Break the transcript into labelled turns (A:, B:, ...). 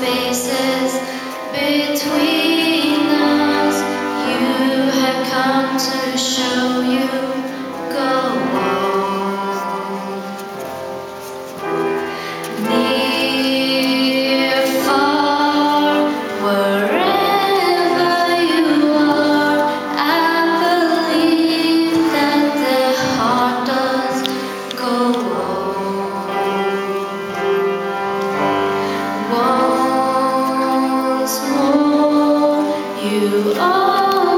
A: spaces between you are.